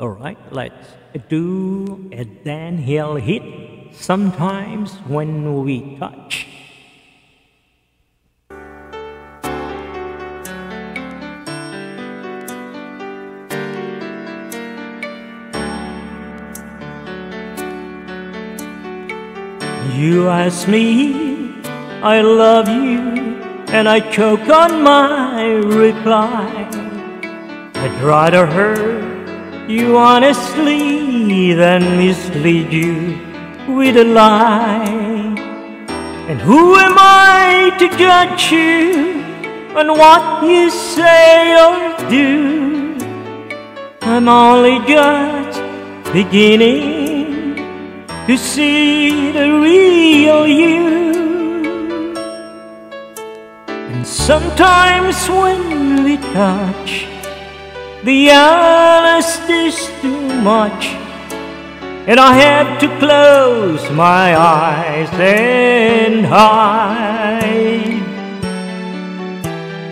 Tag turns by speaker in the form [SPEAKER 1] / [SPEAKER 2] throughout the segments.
[SPEAKER 1] Alright, let's do a Dan Hill hit sometimes when we touch. You ask me, I love you, and I choke on my reply. I'd rather hurt you honestly than mislead you with a lie. And who am I to judge you on what you say or do? I'm only just beginning to see the real you. And sometimes when we touch, the honesty's too much, and I have to close my eyes and hide.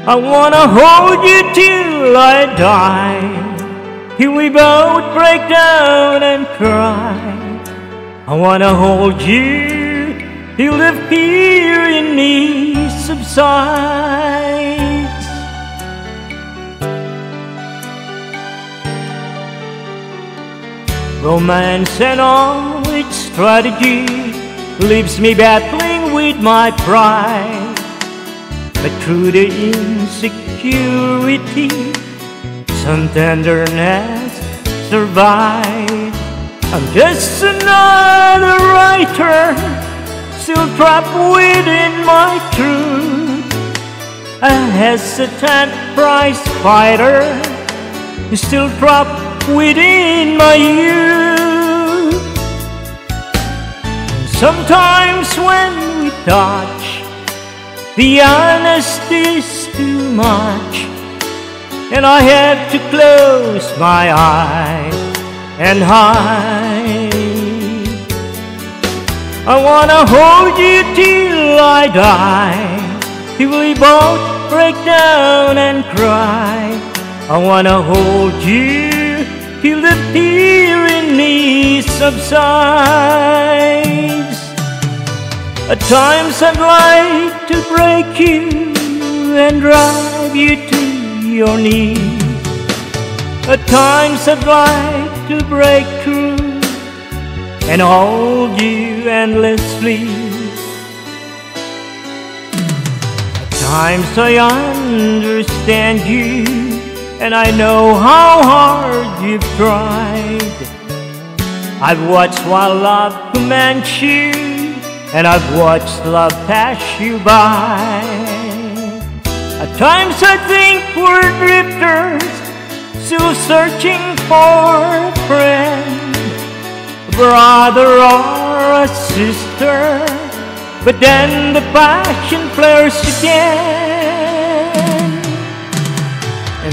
[SPEAKER 1] I wanna hold you till I die, till we both break down and cry. I wanna hold you till the fear in me subsides. Romance and all its strategy leaves me battling with my pride. But through the insecurity, some tenderness survives. I'm just another writer, still trapped within my truth. A hesitant prize fighter, still trapped within my youth. Sometimes when we touch, the honesty's too much, and I have to close my eyes and hide. I wanna hold you till I die, till we both break down and cry. I wanna hold you till the fear in me subsides. At times I'd like to break you and drive you to your knees. At times I'd like to break through and hold you endlessly. Times I understand you and I know how hard you've tried. I've watched while love commands you and I've watched love pass you by. At times I think we're drifters still searching for a friend, a brother or a sister. But then the passion flares again.